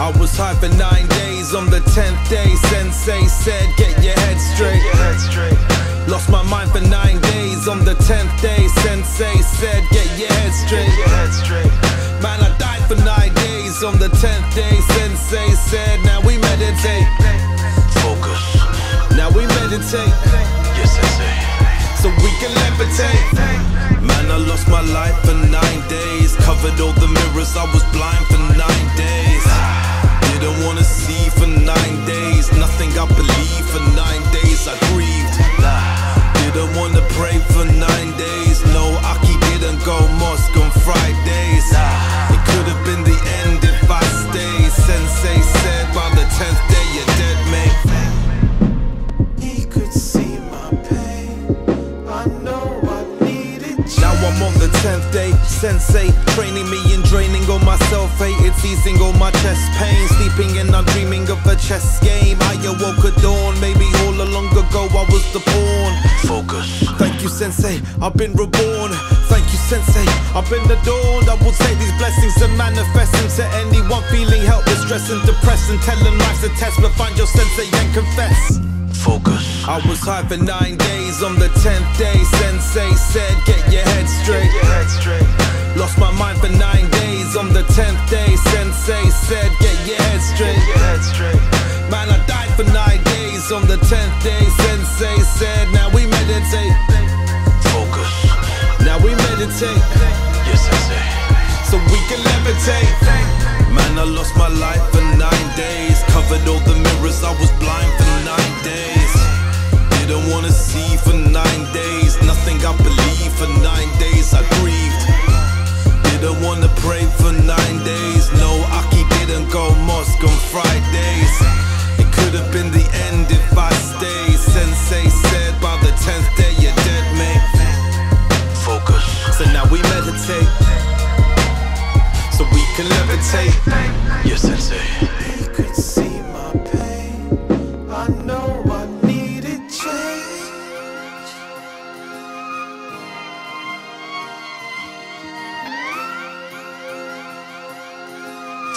I was high for nine days. On the tenth day, Sensei said, Get your head straight. Your head straight. Lost my mind for nine days. On the tenth day, Sensei said, Get your head straight. Man, I died for nine days. On the tenth day, Sensei said, Now we meditate. Focus. Now we meditate. Yes, sensei. so we can levitate. Man, I lost my life for nine days. Covered all the mirrors, I was blind I'm on the 10th day, sensei Training me and draining all my self-hate eh? It's easing all my chest pain. Sleeping and I'm dreaming of a chess game. I awoke at dawn, maybe all along ago I was the pawn. Focus. Thank you sensei, I've been reborn. Thank you sensei, I've been adorned. I will take these blessings and manifest them to anyone Feeling helpless, stressed and depressed And telling life's a test. But find your sensei and confess. I was high for nine days. On the tenth day, Sensei said, Get your head straight. Lost my mind for nine days. On the tenth day, Sensei said, Get your head straight. Man, I died for nine days. On the tenth day, Sensei said, Now we meditate. Focus. Now we meditate. Yes, sensei. so we can levitate. Man, I lost my life wanna for nine days. Nothing I believe for nine days. I grieved. Didn't wanna pray for nine days. No, Aki didn't go mosque on Fridays. It could have been the end if I stayed. Sensei said by the tenth day you're dead, mate. Focus. So now we meditate. So we can levitate. Yes, sensei.